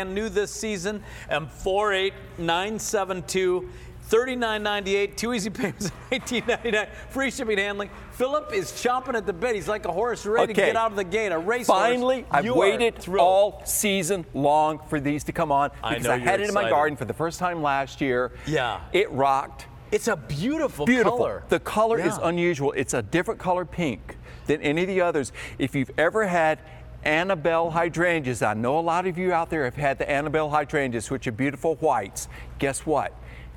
And new this season, um, M48972. 39.98, two easy payments, 18.99, free shipping handling. Philip is chomping at the bit. He's like a horse ready Okay. to get out of the gate. A race Finally, I've waited all season long for these to come on I because know I, had it in my garden for the first time last year. Yeah. It rocked. It's a beautiful, Beautiful. color. The color is unusual. It's a different color pink than any of the others. If you've ever had Annabelle hydrangeas, I know a lot of you out there have had the Annabelle hydrangeas, which are beautiful whites. Guess what?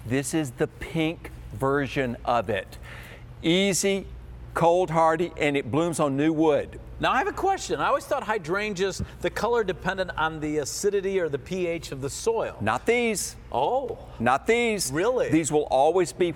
This is the pink version of it. Easy, cold hardy, and it blooms on new wood. Now I have a question. I always thought hydrangeas, the color depended on the acidity or the pH of the soil. Not these. Oh, Not these. Really? These will always be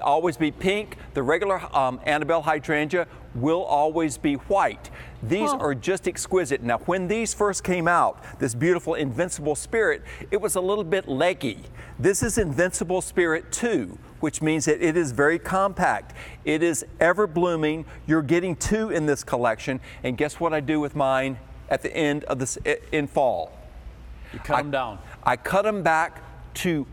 always be pink. The regular um, Annabelle hydrangea will always be white. These Huh. are just exquisite. Now, when these first came out, this beautiful Invincible Spirit, it was a little bit leggy. This is Invincible Spirit 2, which means that it is very compact. It is ever blooming. You're getting two in this collection. And guess what I do with mine at the end of this in fall? you cut I- them down. I cut them back to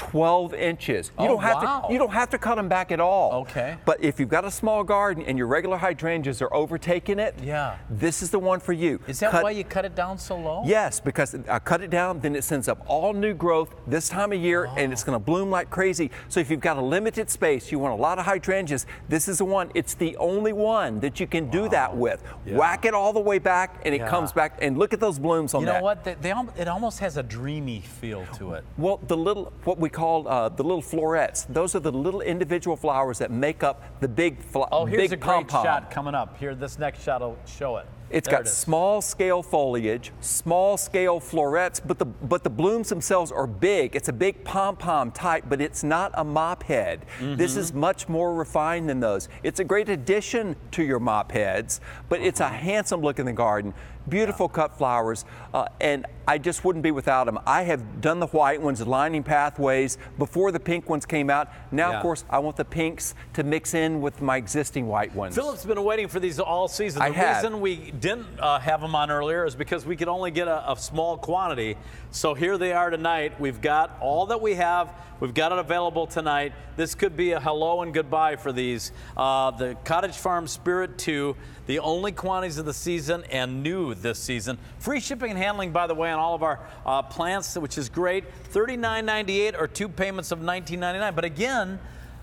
12 inches. You Oh, don't have wow. to you don't have to cut them back at all. Okay. But if you've got a small garden and your regular hydrangeas are overtaking it, Yeah. this is the one for you. Is that Cut- why you cut it down so low? Yes, because I cut it down, then it sends up all new growth this time of year, and it's oh. going to bloom like crazy. So if you've got a limited space, you want a lot of hydrangeas, this is the one. It's the only one that you can do that with. Yeah. Whack it all the way back, and it Yeah. comes back. And look at those blooms on that. You that. know what? They, they, it almost has a dreamy feel to it. Well, the little, what we call uh, the little florets, those are the little individual flowers that make up the big, fl- Oh, here's big a great pom-pom. shot coming up. Here, this next shot will show it. It's There got it small scale foliage, small scale florets, but the but the blooms themselves are big. It's a big pom pom type, but it's not a mop head. This Mm-hmm. is much more refined than those. It's a great addition to your mop heads, but it's a Uh-huh. handsome look in the garden. Beautiful cut flowers, uh, and I just wouldn't be without them. I have done the white ones, lining pathways before the pink ones came out. Now, Yeah. of course, I want the pinks to mix in with my existing white ones. Philip's been waiting for these all season. The I have. we didn't uh, have them on earlier is because we could only get a, a small quantity. So here they are tonight. We've got all that we have. We've got it available tonight. This could be a hello and goodbye for these. Uh, the Cottage Farm Spirit 2, the only quantities of the season and new this season. Free shipping and handling, by the way, on all of our uh, plants, which is great. $39.98 or two payments of $19.99. But again,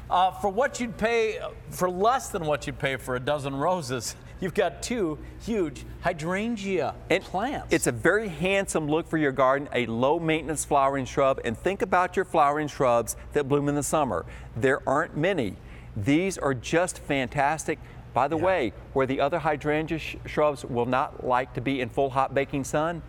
uh, for what you'd pay, for less than what you'd pay for a dozen roses, you've got two huge hydrangea And plants. It's a very handsome look for your garden, a low maintenance flowering shrub. And think about your flowering shrubs that bloom in the summer. There aren't many. These are just fantastic. By the way, where the other hydrangea sh- shrubs will not like to be in full hot baking sun,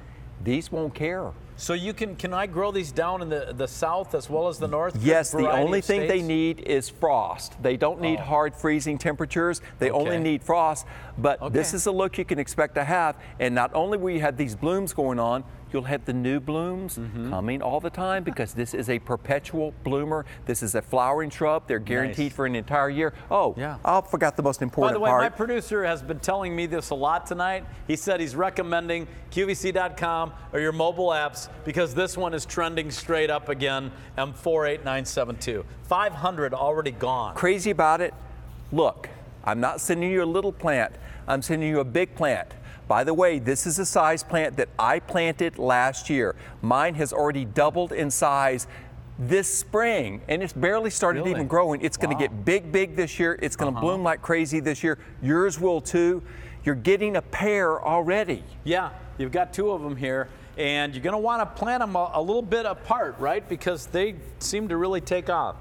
these won't care. So you can can I grow these down in the, the south as well as the north? Yes, the only thing they need is frost. They don't need Oh. hard freezing temperatures. They only need frost. But this is a look you can expect to have. And not only will you have these blooms going on, you'll have the new blooms Mm-hmm. coming all the time because this is a perpetual bloomer. This is a flowering shrub. They're guaranteed Nice. for an entire year. Oh, Yeah. I forgot the most important part. By the way, my producer has been telling me this a lot tonight. He said he's recommending QVC.com or your mobile apps because this one is trending straight up again. M48972. 500 already gone. crazy about it? Look, I'm not sending you a little plant, I'm sending you a big plant. By the way, this is a size plant that I planted last year. Mine has already doubled in size this spring, and it's barely started Really? even growing. It's going to get big, big this year. It's going to uh-huh. bloom like crazy this year. Yours will too. You're getting a pair already. Yeah, you've got two of them here, and you're going to want to plant them a, a little bit apart, right? Because they seem to really take off.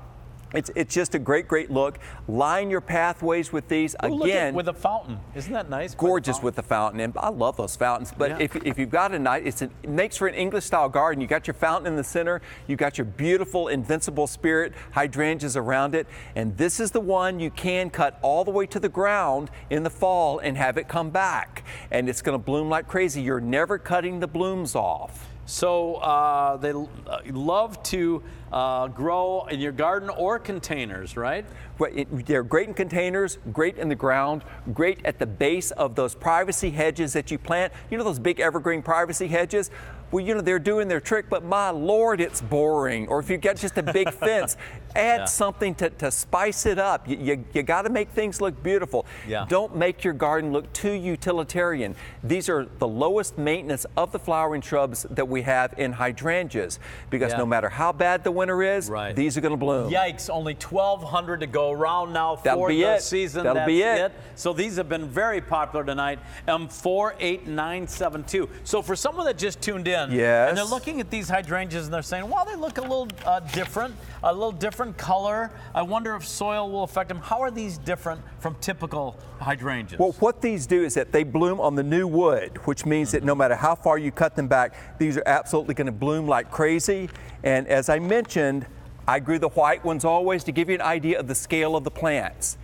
It's, it's just a great, great look. Line your pathways with these. Ooh, look at- Again, with a fountain. Isn't that nice? by the gorgeous with the fountain, and I love those fountains. But Yeah. if, if you've got a night, it's an, it makes for an English style garden. You got your fountain in the center, you got your beautiful invincible spirit hydrangeas around it, and this is the one you can cut all the way to the ground in the fall and have it come back, and it's going to bloom like crazy. You're never cutting the blooms off. So uh, they uh, love to uh, grow in your garden or containers, right? Well, it- They're great in containers, great in the ground, great at the base of those privacy hedges that you plant. You know those big evergreen privacy hedges? Well, you know, they're doing their trick, but my lord, it's boring. Or if you've got just a big fence, add Yeah. something to, to spice it up. You, you, you got to make things look beautiful. Yeah. Don't make your garden look too utilitarian. These are the lowest maintenance of the flowering shrubs that we have in hydrangeas because Yeah. no matter how bad the winter is, Right. these are going to bloom. Yikes, only 1,200 to go around now for That'll be the it. season. That'll That's be it. So these have been very popular tonight. M48972. So for someone that just tuned in, Yes. and they're looking at these hydrangeas and they're saying, well, they look a little uh, different, a little different color. I wonder if soil will affect them. How are these different from typical hydrangeas? Well, what these do is that they bloom on the new wood, which means that no matter how far you cut them back, these are absolutely going to bloom like crazy. And as I mentioned, I grew the white ones always to give you an idea of the scale of the plants.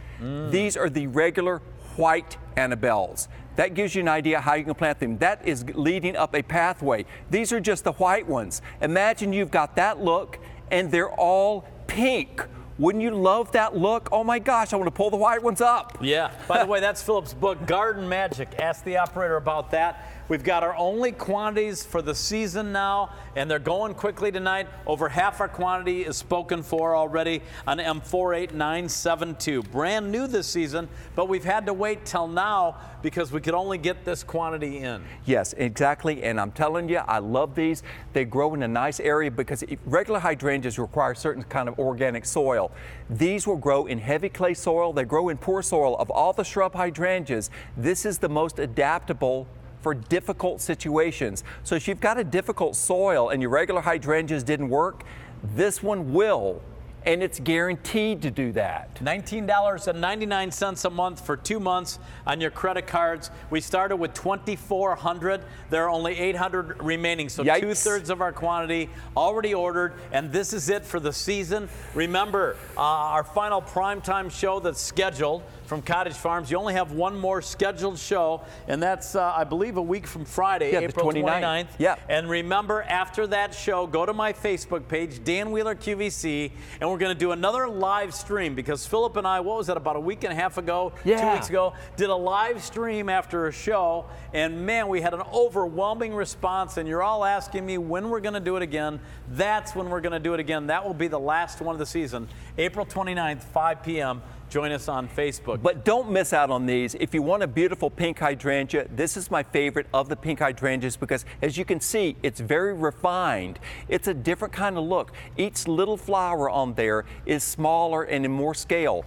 These are the regular white Annabelles. That gives you an idea how you can plant them. That is leading up a pathway. These are just the white ones. Imagine you've got that look and they're all pink. Wouldn't you love that look? Oh my gosh, I want to pull the white ones up. Yeah. By the way, that's Philip's book, Garden Magic. Ask the operator about that. We've got our only quantities for the season now, and they're going quickly tonight. Over half our quantity is spoken for already on M48972. Brand new this season, but we've had to wait till now because we could only get this quantity in. Yes, exactly. And I'm telling you, I love these. They grow in a nice area because regular hydrangeas require certain kind of organic soil. These will grow in heavy clay soil. They grow in poor soil. Of all the shrub hydrangeas, this is the most adaptable for difficult situations. So if you've got a difficult soil and your regular hydrangeas didn't work, this one will. And it's guaranteed to do that. $19.99 a month for two months on your credit cards. We started with 2,400. There are only 800 remaining, so Yikes. two thirds of our quantity already ordered, and this is it for the season. Remember, uh, our final primetime show that's scheduled from Cottage Farms. You only have one more scheduled show, and that's, uh, I believe, a week from Friday, Yeah, April 29th. 29th. Yeah. And remember, after that show, go to my Facebook page, Dan Wheeler QVC, and we're going to do another live stream because Philip and I, what was that, about a week and a half ago, two weeks ago, did a live stream after a show, and man, we had an overwhelming response, and you're all asking me when we're going to do it again. That's when we're going to do it again. That will be the last one of the season, April 29th, 5 p.m. Join us on Facebook. But don't miss out on these. If you want a beautiful pink hydrangea, this is my favorite of the pink hydrangeas because as you can see, it's very refined. It's a different kind of look. Each little flower on there is smaller and in more scale.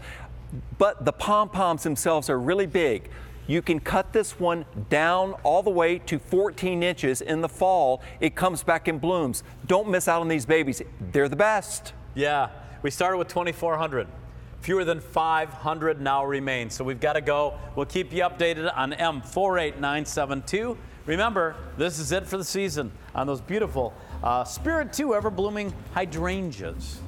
But the pom-poms themselves are really big. You can cut this one down all the way to 14 inches in the fall. It comes back and blooms. Don't miss out on these babies. They're the best. Yeah, we started with 2,400. Fewer than 500 now remain. So we've got to go. We'll keep you updated on M48972. Remember, this is it for the season on those beautiful uh, Spirit 2 ever blooming hydrangeas.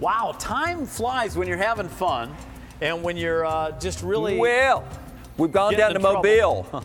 Wow, time flies when you're having fun and when you're uh, just really. Well, we've gone down to trouble. Mobile.